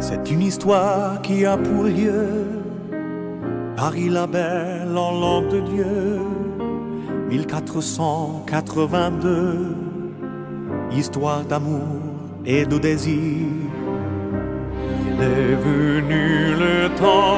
C'est une histoire qui a pour lieu Paris la belle en langue de Dieu, 1482, histoire d'amour et de désir. Il est venu le temps